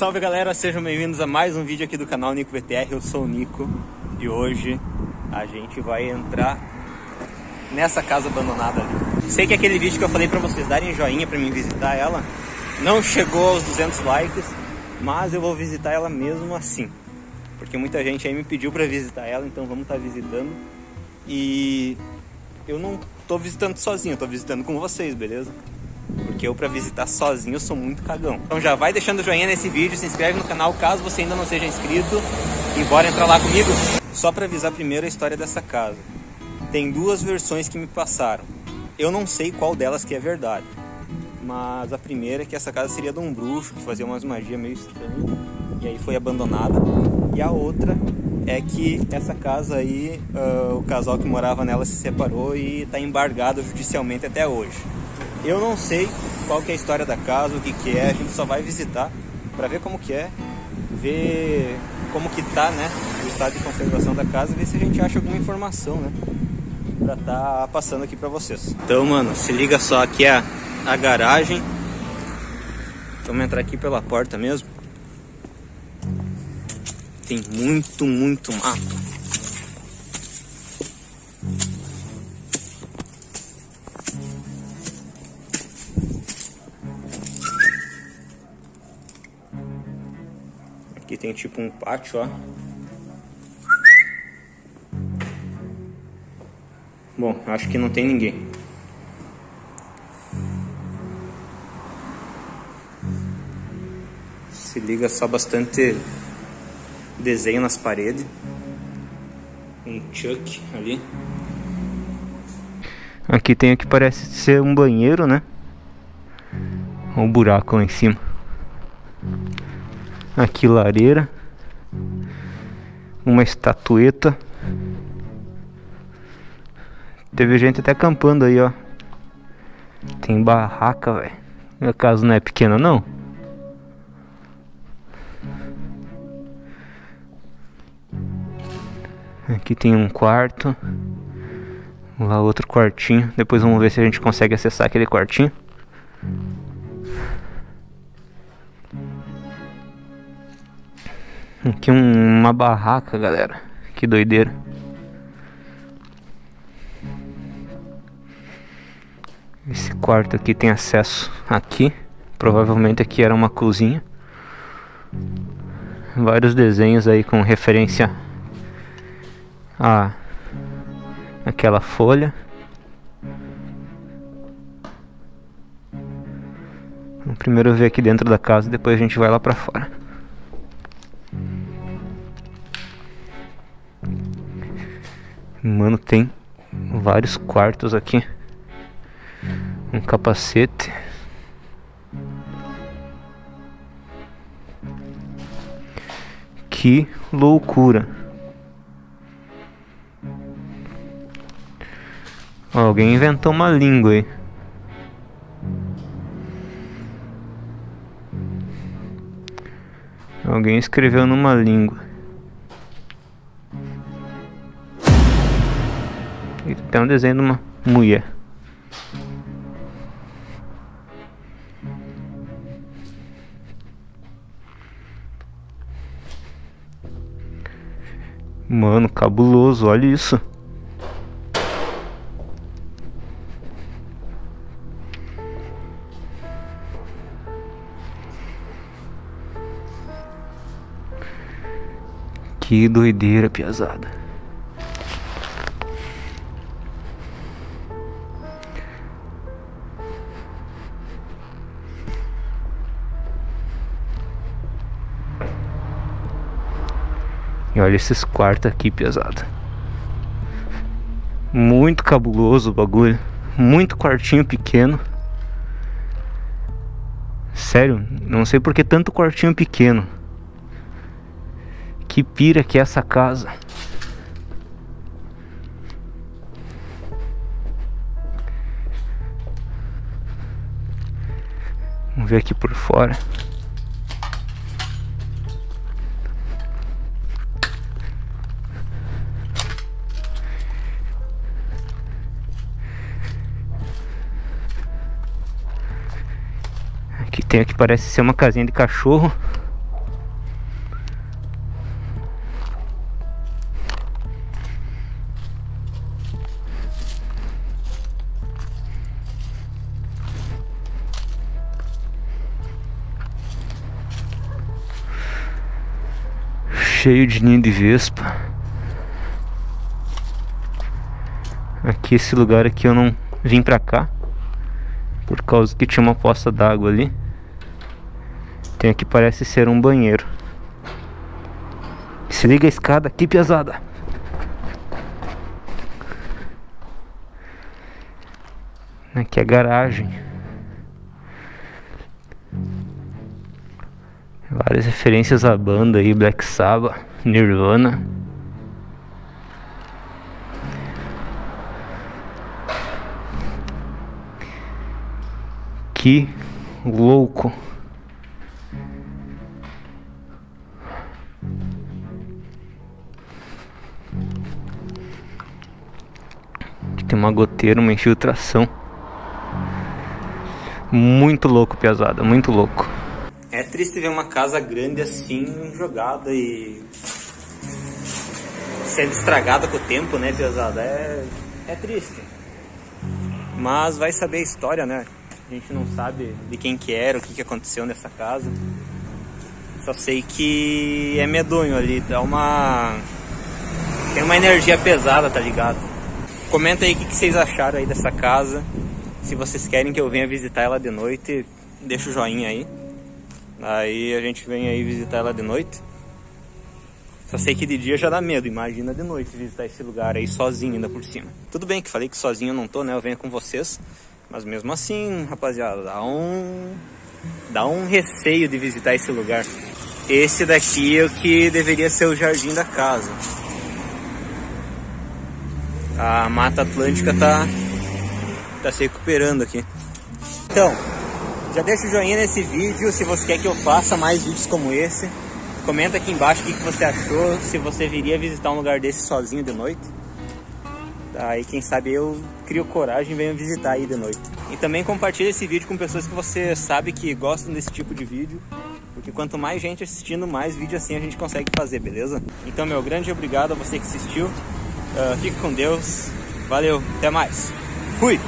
Salve galera, sejam bem-vindos a mais um vídeo aqui do canal Nico VTR, eu sou o Nico e hoje a gente vai entrar nessa casa abandonada ali. Sei que aquele vídeo que eu falei pra vocês darem joinha pra mim visitar ela. Não chegou aos 200 likes, mas eu vou visitar ela mesmo assim, porque muita gente aí me pediu pra visitar ela, então vamos estar tá visitando. E eu não tô visitando sozinho, eu tô visitando com vocês, beleza? Porque eu para visitar sozinho eu sou muito cagão. Então já vai deixando o joinha nesse vídeo, se inscreve no canal caso você ainda não seja inscrito e bora entrar lá comigo. Só para avisar primeiro a história dessa casa. Tem duas versões que me passaram. Eu não sei qual delas que é verdade. Mas a primeira é que essa casa seria de um bruxo que fazia umas magias meio estranhas e aí foi abandonada. E a outra é que essa casa aí, uh, o casal que morava nela se separou e está embargado judicialmente até hoje. Eu não sei qual que é a história da casa, o que, que é, a gente só vai visitar para ver como que é, ver como que tá, né, o estado de conservação da casa, ver se a gente acha alguma informação, né, para tá passando aqui para vocês. Então, mano, se liga só, aqui é a, a garagem. Vamos entrar aqui pela porta mesmo. Tem muito, muito mato. Aqui tem tipo um pátio, ó. Bom, acho que não tem ninguém. Se liga só bastante desenho nas paredes. Um chuck ali. Aqui tem o que parece ser um banheiro, né? Um buraco lá em cima. Aqui lareira. Uma estatueta. Teve gente até acampando aí, ó. Tem barraca, velho. A casa não é pequena, não. Aqui tem um quarto. Lá outro quartinho. Depois vamos ver se a gente consegue acessar aquele quartinho. Aqui um, uma barraca, galera. Que doideira. Esse quarto aqui tem acesso aqui. Provavelmente aqui era uma cozinha. Vários desenhos aí com referência a aquela folha. Primeiro ver aqui dentro da casa, depois a gente vai lá pra fora. Mano, tem vários quartos aqui. Um capacete. Que loucura. Alguém inventou uma língua aí. Alguém escreveu numa língua. Tem um desenho de uma mulher. Mano, cabuloso, olha isso. Que doideira, piazada. E olha esses quartos aqui, pesado. Muito cabuloso o bagulho. Muito quartinho pequeno. Sério, não sei por que tanto quartinho pequeno. Que pira que é essa casa. Vamos ver aqui por fora. que tem aqui parece ser uma casinha de cachorro. Cheio de ninho de vespa. Aqui esse lugar aqui eu não vim pra cá por causa que tinha uma poça d'água ali. Tem aqui parece ser um banheiro. Se liga a escada aqui pesada. Aqui é a garagem. Várias referências à banda aí, Black Sabbath, Nirvana. Que louco. Tem uma goteira, uma infiltração. Muito louco, pesada, muito louco. É triste ver uma casa grande assim jogada e sendo estragada com o tempo, né, pesada? É, é triste. Mas vai saber a história, né? A gente não sabe de quem que era, o que, que aconteceu nessa casa. Só sei que é medonho ali, dá uma. Tem uma energia pesada, tá ligado? Comenta aí o que, que vocês acharam aí dessa casa. Se vocês querem que eu venha visitar ela de noite, deixa o joinha aí. Aí a gente vem aí visitar ela de noite. Só sei que de dia já dá medo, imagina de noite visitar esse lugar aí sozinho ainda por cima. Tudo bem que falei que sozinho eu não tô, né? Eu venho com vocês. Mas mesmo assim, rapaziada, dá um. Dá um receio de visitar esse lugar. Esse daqui é o que deveria ser o jardim da casa. A Mata Atlântica tá tá se recuperando aqui. Então, já deixa o joinha nesse vídeo se você quer que eu faça mais vídeos como esse. Comenta aqui embaixo o que, que você achou, se você viria visitar um lugar desse sozinho de noite. Aí quem sabe eu crio coragem e venho visitar aí de noite. E também compartilhe esse vídeo com pessoas que você sabe que gostam desse tipo de vídeo. Porque quanto mais gente assistindo, mais vídeo assim a gente consegue fazer, beleza? Então, meu grande obrigado a você que assistiu. Uh, fique com Deus. Valeu, até mais. Fui!